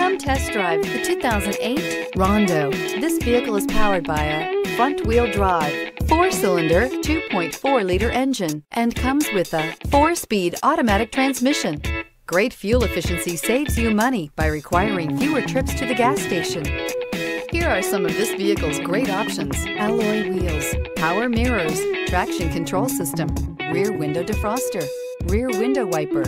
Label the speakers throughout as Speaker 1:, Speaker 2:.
Speaker 1: Come test drive the 2008 Rondo. This vehicle is powered by a front-wheel drive, four-cylinder, 2.4-liter engine, and comes with a four-speed automatic transmission. Great fuel efficiency saves you money by requiring fewer trips to the gas station. Here are some of this vehicle's great options. Alloy wheels, power mirrors, traction control system, rear window defroster, rear window wiper.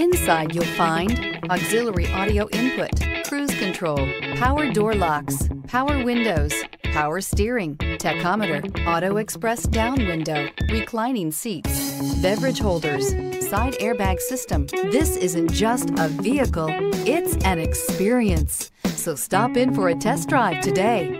Speaker 1: Inside you'll find auxiliary audio input, cruise control, power door locks, power windows, power steering, tachometer, auto express down window, reclining seats, beverage holders, side airbag system. This isn't just a vehicle, it's an experience. So stop in for a test drive today.